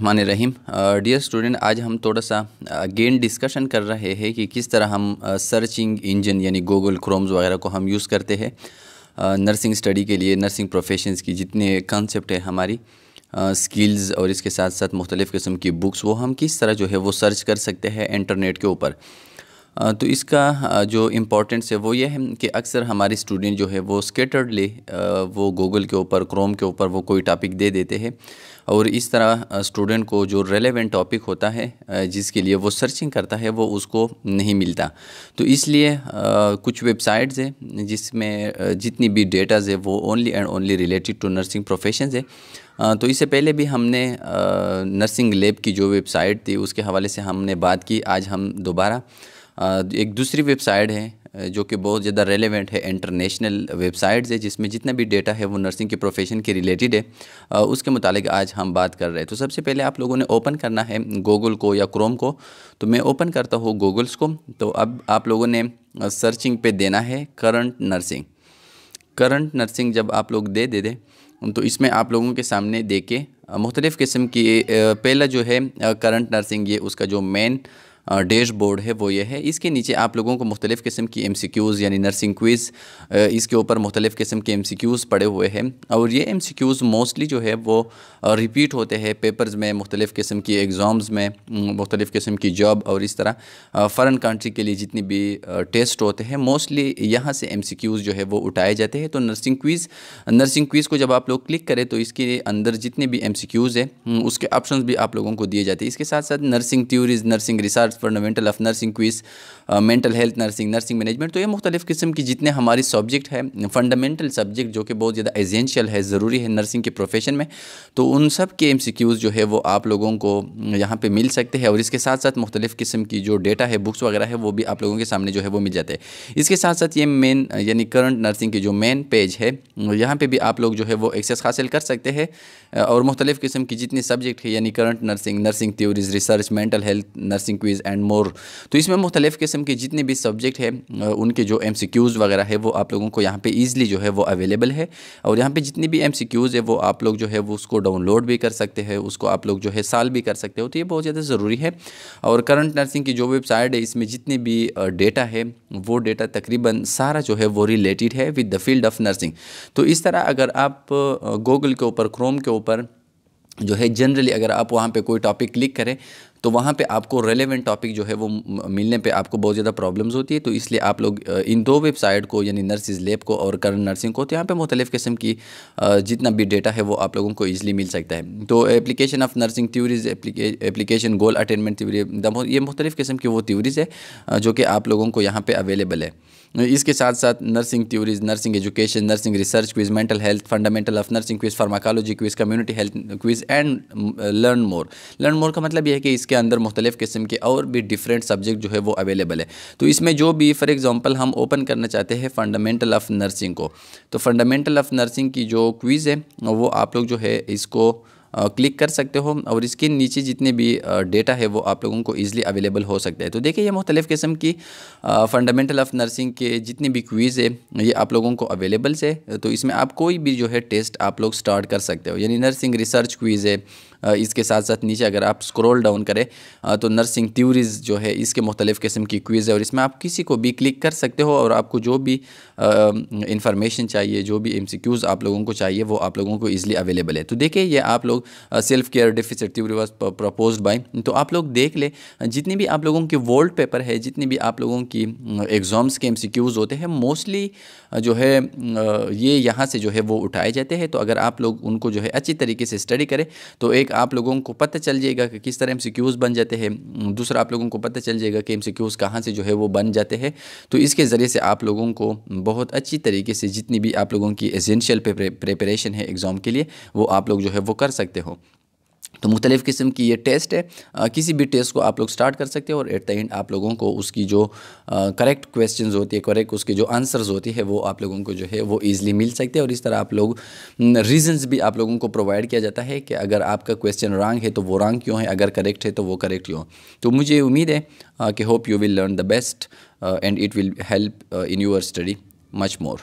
मान रहीम dear student आज हम थोड़ा सा अगेन डिस्कशन कर रहे हैं कि किस तरह हम सर्चिंग इंजन यानी गूगल क्रोम्स वगैरह को हम यूज़ करते हैं नर्सिंग स्टडी के लिए नर्सिंग प्रोफेशंस की जितने कॉन्सेप्ट है हमारी स्किल्स और इसके साथ साथ मुख्तलिफ़ किस्म की बुक्स वो हम किस तरह जो है वो सर्च कर सकते हैं इंटरनेट के ऊपर। तो इसका जो इम्पोर्टेंस है वो ये है कि अक्सर हमारे स्टूडेंट जो है वो स्केटर्डली वो गूगल के ऊपर क्रोम के ऊपर वो कोई टॉपिक दे देते हैं और इस तरह स्टूडेंट को जो रेलेवेंट टॉपिक होता है जिसके लिए वो सर्चिंग करता है वो उसको नहीं मिलता। तो इसलिए कुछ वेबसाइट्स हैं जिसमें जितनी भी डेटाज़ है वो only and only related to nursing profession है। तो इससे पहले भी हमने नर्सिंग लेब की जो वेबसाइट थी उसके हवाले से हमने बात की, आज हम दोबारा एक दूसरी वेबसाइट है जो कि बहुत ज़्यादा रेलेवेंट है इंटरनेशनल वेबसाइट्स है, जिसमें जितना भी डेटा है वो नर्सिंग के प्रोफेशन के रिलेटेड है। उसके मुतालिक आज हम बात कर रहे हैं। तो सबसे पहले आप लोगों ने ओपन करना है गूगल को या क्रोम को। तो मैं ओपन करता हूँ गूगल्स को। तो अब आप लोगों ने सर्चिंग पे देना है करंट नर्सिंग करंट नर्सिंग जब आप लोग दे दे, दें तो इसमें आप लोगों के सामने दे के मुख्तलिफ़ किस्म की पहला जो है करंट नर्सिंग ये उसका जो मेन डैशबोर्ड है, वो ये है। इसके नीचे आप लोगों को मुख्तलिफ़ किस्म की एम सी क्यूज़ यानी नर्सिंग क्विज़ इसके ऊपर मुख्तलिफ़ किस्म के एम सी क्यूज़ पड़े हुए हैं। और ये एम सी क्यूज़ मोस्टली जो है, वो रिपीट होते हैं पेपर्स में, मुख्तलिफ़ किस्म की एग्ज़ाम्स में मुख्तलिफ़ किस्म की जॉब और इस तरह। फ़ॉरन कंट्री के लिए जितनी भी टेस्ट होते हैं, मोस्टली यहाँ से एम सी क्यूज़ जो है, वो उठाए जाते हैं। तो नर्सिंग क्विज़ नर्सिंग क्विज़ को जब आप लोग क्लिक करें तो इसके अंदर जितने भी एम सी क्यूज़ है उसके ऑप्शन भी आप लोगों को दिए जाते हैं। इसके साथ साथ nursing theories, nursing research fundamental of nursing quiz mental health nursing nursing management तो ये मुख्तलिफ़ किस्म की जितने हमारी सब्जेक्ट है फंडामेंटल सब्जेक्ट जो कि बहुत ज़्यादा एजेंशियल है, ज़रूरी है नर्सिंग के प्रोफेशन में तो उन सब के एम जो है वो आप लोगों को यहाँ पर मिल सकते हैं और इसके साथ साथ मुख्तलिफ़ किस्म की जो डेटा है बुक्स वगैरह है, वो भी आप लोगों के सामने जो है वो मिल जाते हैं। इसके साथ साथ ये मेन यानी करंट नर्सिंग की जो मेन पेज है, यहाँ पर भी आप लोग जो है वो एक्सेस हासिल कर सकते हैं, और मुख्तलिफ़ किस्म की जितनी सब्जेक्ट है, यानी current nursing nursing theories research mental health nursing quiz and more तो इसमें मुख्तलिफ़ किस्म के जितने भी सब्जेक्ट है उनके जो एम सी क्यूज़ वगैरह है, वो आप लोगों को यहाँ पे ईज़िली जो है वो अवेलेबल है। और यहाँ पे जितनी भी एम सी क्यूज़ है, वो आप लोग जो है वो उसको डाउनलोड भी कर सकते हैं, उसको आप लोग जो है साल भी कर सकते हो तो ये बहुत ज़्यादा ज़रूरी है। और करंट नर्सिंग की जो वेबसाइट है, इसमें जितने भी डेटा है, वो डेटा तकरीबन सारा जो है वो रिलेटेड है with the field of nursing तो इस तरह अगर आप गूगल के ऊपर क्रोम के ऊपर जो है जनरली अगर आप वहाँ पे कोई टॉपिक क्लिक करें तो वहाँ पे आपको रेलेवेंट टॉपिक जो है वो मिलने पे आपको बहुत ज़्यादा प्रॉब्लम्स होती है। तो इसलिए आप लोग इन दो वेबसाइट को यानी नर्सिस लैब को और करंट नर्सिंग को तो यहाँ पे मुख्तलिफ़ किस्म की जितना भी डेटा है वो आप लोगों को ईजिली मिल सकता है। तो application of nursing theories application goal attainment theory ये मुख्तलिफ़ किस्म की वो थ्यूरीज़ है जो कि आप लोगों को यहाँ पर अवेलेबल है। इसके साथ साथ nursing theories nursing education nursing research quiz mental health fundamental of nursing quiz pharmacology quiz community health quiz and learn more learn more का मतलब यह है कि इसके अंदर मुख्तलिफ़ किस्म के और भी डिफरेंट सब्जेक्ट जो है वो अवेलेबल है। तो इसमें जो भी फॉर एग्ज़ाम्पल हम ओपन करना चाहते हैं फंडामेंटल ऑफ़ नर्सिंग को तो फंडामेंटल ऑफ़ नर्सिंग की जो क्वीज़ है, वो आप लोग जो है इसको क्लिक कर सकते हो और इसके नीचे जितने भी डेटा है वो आप लोगों को ईज़िली अवेलेबल हो सकता है। तो देखिए ये मुख्तलिफ़ किस्म की फ़ंडामेंटल ऑफ़ नर्सिंग के जितने भी क्वीज़ है, ये आप लोगों को अवेलेबल है तो इसमें आप कोई भी जो है टेस्ट आप लोग स्टार्ट कर सकते हो। यानी नर्सिंग रिसर्च क्वीज़ है इसके साथ साथ नीचे अगर आप स्क्रॉल डाउन करें तो नर्सिंग थ्यूरीज जो है इसके मुख्तलिफ़ किस्म की क्वीज़ है और इसमें आप किसी को भी क्लिक कर सकते हो और आपको जो भी इंफॉर्मेशन चाहिए, जो भी एम आप लोगों को चाहिए, वो आप लोगों को ईज़िली अवेलेबल है। तो देखिए ये आप लोग self care deficit theory was propose by तो आप लोग देख ले, जितने भी आप लोगों के वर्ल्ड पेपर है, जितने भी आप लोगों की एग्ज़ाम्स के एम होते हैं मोस्टली जो है ये यहाँ से जो है वो उठाए जाते हैं। तो अगर आप लोग उनको जो है अच्छी तरीके से स्टडी करें तो एक आप लोगों को पता चल जाएगा कि किस तरह एम बन जाते हैं। दूसरा आप लोगों को पता चल जाएगा कि एम कहाँ से जो है वो बन जाते हैं। तो इसके ज़रिए से आप लोगों को बहुत अच्छी तरीके से जितनी भी आप लोगों की एसेंशियल प्रिपरेशन है एग्ज़ाम के लिए, वो आप लोग जो है वो कर सकते हो। तो मुख्तलिफ़ किस्म की ये टेस्ट है। आ, किसी भी टेस्ट को आप लोग स्टार्ट कर सकते हो और एट द एंड आप लोगों को उसकी जो करेक्ट क्वेश्चंस होती है करेक्ट उसके जो आंसर्स होती है वो आप लोगों को जो है वो ईज़िली मिल सकते हैं। और इस तरह आप लोग रीजंस भी आप लोगों को प्रोवाइड किया जाता है कि अगर आपका क्वेश्चन रॉन्ग है तो वो रॉन्ग क्यों है? अगर करेक्ट है तो वो करेक्ट क्यों? तो मुझे उम्मीद है कि hope you will learn the best and it will help in your study much more